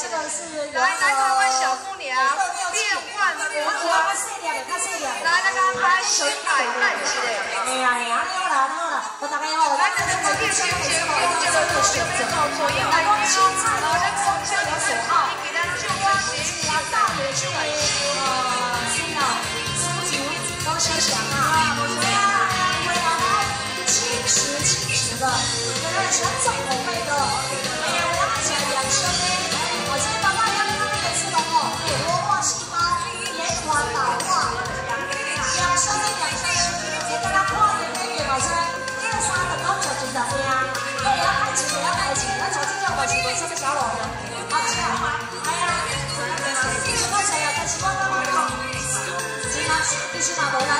这个是来来台湾小姑娘变换魔法，来那个拍水海看起来。哎呀哎呀，好啦好啦，我大概要来这个变形节目，这个有选择左右来右，好的，这个手号，给大家就花钱花大的去买。哇，是啊，苏晴高声响啊，对啊，回来来，七十七十的，原来全中口起来，开始